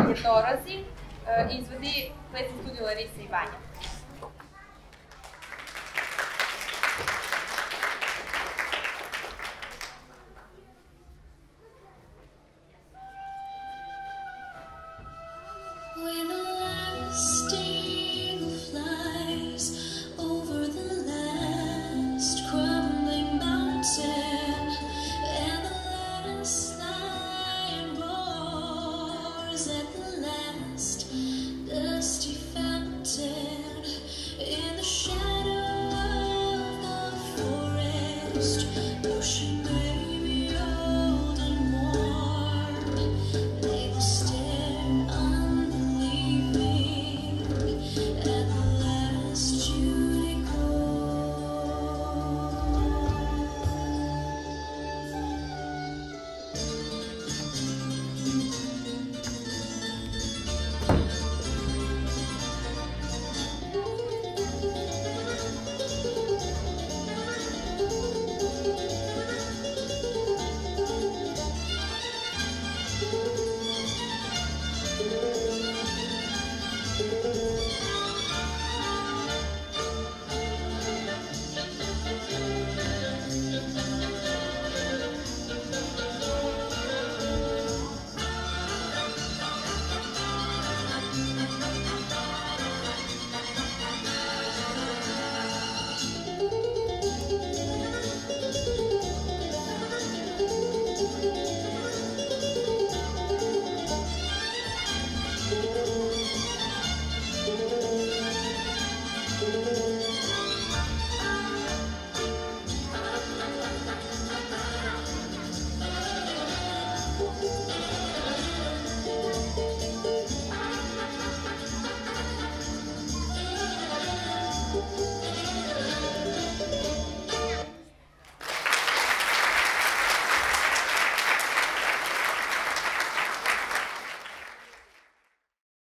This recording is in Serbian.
je Dorozi, izvodi plesni studio Larisa i Vanja. Is at the